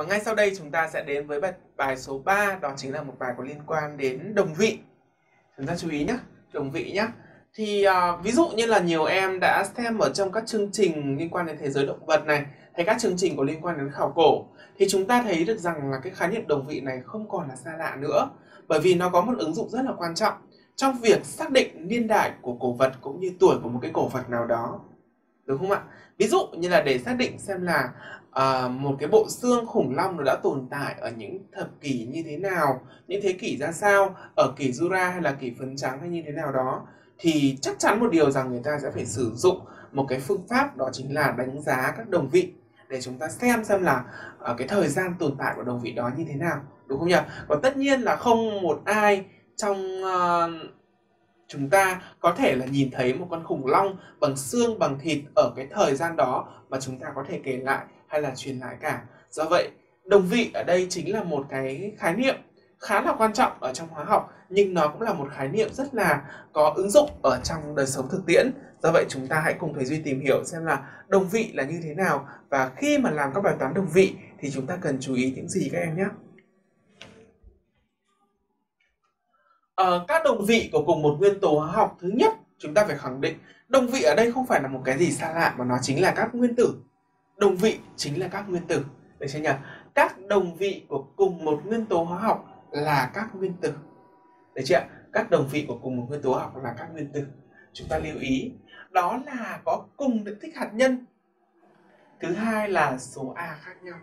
Và ngay sau đây chúng ta sẽ đến với bài, bài số 3 đó chính là một bài có liên quan đến đồng vị. Chúng ta chú ý nhé, đồng vị nhé. Thì uh, ví dụ như là nhiều em đã xem ở trong các chương trình liên quan đến thế giới động vật này hay các chương trình có liên quan đến khảo cổ thì chúng ta thấy được rằng là cái khái niệm đồng vị này không còn là xa lạ nữa bởi vì nó có một ứng dụng rất là quan trọng trong việc xác định niên đại của cổ vật cũng như tuổi của một cái cổ vật nào đó đúng không ạ? Ví dụ như là để xác định xem là uh, một cái bộ xương khủng long nó đã tồn tại ở những thập kỷ như thế nào những thế kỷ ra sao ở kỷ Jura hay là kỷ phấn trắng hay như thế nào đó thì chắc chắn một điều rằng người ta sẽ phải sử dụng một cái phương pháp đó chính là đánh giá các đồng vị để chúng ta xem xem là uh, cái thời gian tồn tại của đồng vị đó như thế nào đúng không nhỉ? Còn tất nhiên là không một ai trong uh, chúng ta có thể là nhìn thấy một con khủng long bằng xương, bằng thịt ở cái thời gian đó mà chúng ta có thể kể lại hay là truyền lại cả. Do vậy, đồng vị ở đây chính là một cái khái niệm khá là quan trọng ở trong hóa học, nhưng nó cũng là một khái niệm rất là có ứng dụng ở trong đời sống thực tiễn. Do vậy, chúng ta hãy cùng thầy duy tìm hiểu xem là đồng vị là như thế nào và khi mà làm các bài toán đồng vị thì chúng ta cần chú ý những gì các em nhé. Uh, các đồng vị của cùng một nguyên tố hóa học thứ nhất chúng ta phải khẳng định đồng vị ở đây không phải là một cái gì xa lạ mà nó chính là các nguyên tử. Đồng vị chính là các nguyên tử. Được chưa nhỉ? Các đồng vị của cùng một nguyên tố hóa học là các nguyên tử. Được chưa các đồng vị của cùng một nguyên tố hóa học là các nguyên tử. Chúng ta lưu ý đó là có cùng điện tích hạt nhân. Thứ hai là số a khác nhau.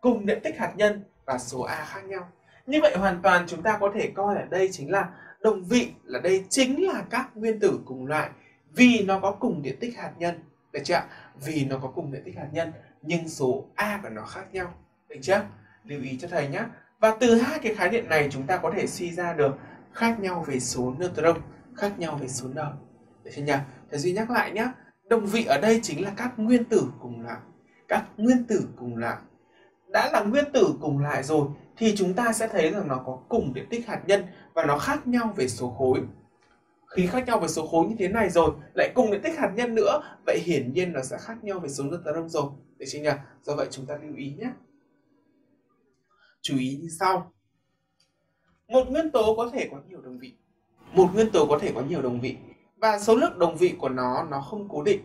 Cùng điện tích hạt nhân và số a khác nhau như vậy hoàn toàn chúng ta có thể coi ở đây chính là đồng vị, là đây chính là các nguyên tử cùng loại. Vì nó có cùng điện tích hạt nhân, được chưa vì nó có cùng điện tích hạt nhân, nhưng số a của nó khác nhau, được chưa lưu ý cho thầy nhé và từ hai cái khái niệm này chúng ta có thể suy ra được khác nhau về số neutron, khác nhau về số n, được chưa nhỉ? Thầy duy nhắc lại nhé đồng vị ở đây chính là các nguyên tử cùng loại, các nguyên tử cùng loại đã là nguyên tử cùng lại rồi, thì chúng ta sẽ thấy rằng nó có cùng điện tích hạt nhân và nó khác nhau về số khối. Khi khác nhau về số khối như thế này rồi, lại cùng điện tích hạt nhân nữa, vậy hiển nhiên nó sẽ khác nhau về số lượng neutron rồi. Được chưa nhỉ? Do vậy chúng ta lưu ý nhé. Chú ý như sau. Một nguyên tố có thể có nhiều đồng vị. Một nguyên tố có thể có nhiều đồng vị. Và số lượng đồng vị của nó nó không cố định.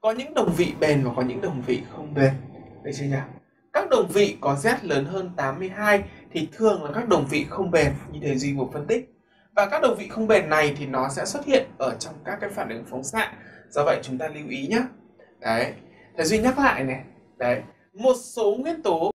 Có những đồng vị bền và có những đồng vị không bền. Được chưa nhỉ? Các đồng vị có Z lớn hơn 82 thì thường là các đồng vị không bền, như thầy Duy vừa phân tích. Và các đồng vị không bền này thì nó sẽ xuất hiện ở trong các cái phản ứng phóng xạ. Do vậy chúng ta lưu ý nhé. Đấy. Thầy Duy nhắc lại này. Đấy. Một số nguyên tố